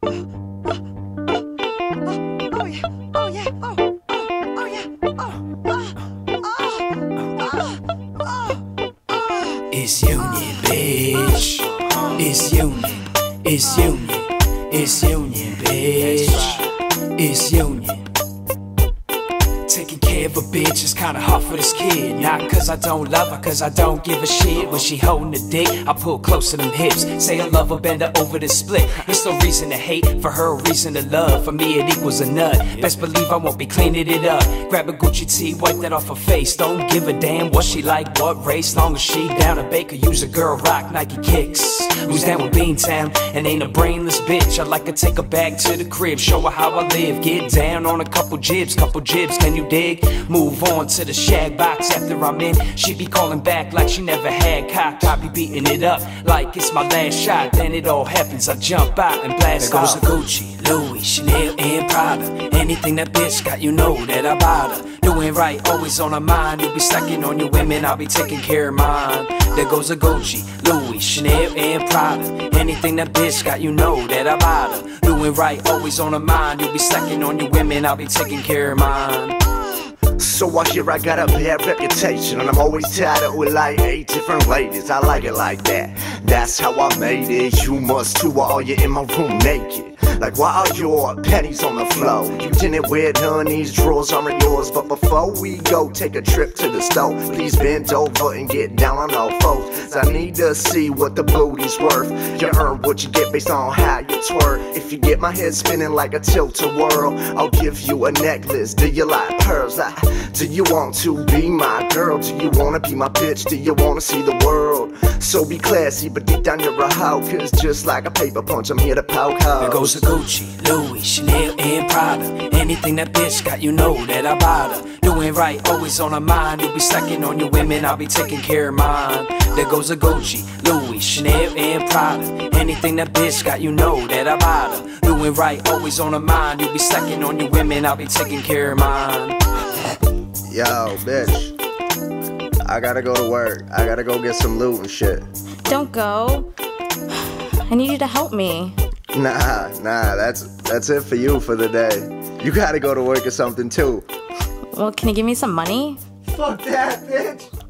It's union, bitch. It's union. It's union. It's union, bitch. It's union. Taking care of a bitch is kinda hard for this kid. Not cause I don't love her, cause I don't give a shit. When she holding the dick, I pull close to them hips. Say I love her, bend her over the split. It's no reason to hate, for her a reason to love. For me, it equals a nut. Best believe I won't be cleaning it up. Grab a Gucci tee, wipe that off her face. Don't give a damn what she like, what race. Long as she down to bake, could use a girl rock Nike kicks. Who's down with Beantown and ain't a brainless bitch? I like to take her back to the crib, show her how I live. Get down on a couple jibs, couple jibs, can you dig? Move on to the shag box after I'm in. She be calling back like she never had cocked. I be beating it up like it's my last shot. Then it all happens, I jump out and blast There goes off. a Gucci, Louis, Chanel, and Prada. Anything that bitch got, you know that I bought her. Doing right, always on her mind. You be stacking on your women, I'll be taking care of mine. There goes a Gucci, Louis, Chanel, and Prada. Anything that bitch got, you know that I bought her. Doing right, always on her mind. You be stacking on your women, I'll be taking care of mine. So I hear I got a bad reputation And I'm always tied with like eight different ladies I like it like that. That's how I made it. You must too Why are you in my room naked? Like why are your panties on the floor? You didn't wear none these drawers aren't yours. But before we go take a trip to the store. Please bend over and get down on all fours. I need to see what the booty's worth. You earn what you get based on how you twerk. If you get my head spinning like a tilt-a-whirl I'll give you a necklace. Do you like pearls? I, do you want to be my girl? Do you wanna be my bitch? Do you wanna see the world? So be classy, but deep down you're a hoe Cause just like a paper punch, I'm here to poke holes There goes a Gucci, Louis, Chanel, and Prada. Anything that bitch got, you know that I bought her. Doing right, always on her mind. You'll be stacking on your women, I'll be taking care of mine. There goes a Gucci, Louis, Chanel, and Prada. Anything that bitch got, you know that I bought her. Doing right, always on her mind. You'll be stacking on your women, I'll be taking care of mine. Yo, bitch. I gotta go to work. I gotta go get some loot and shit. Don't go. I need you to help me. Nah, nah, that's that's it for you for the day. You gotta go to work or something too. Well, can you give me some money? Fuck that, bitch.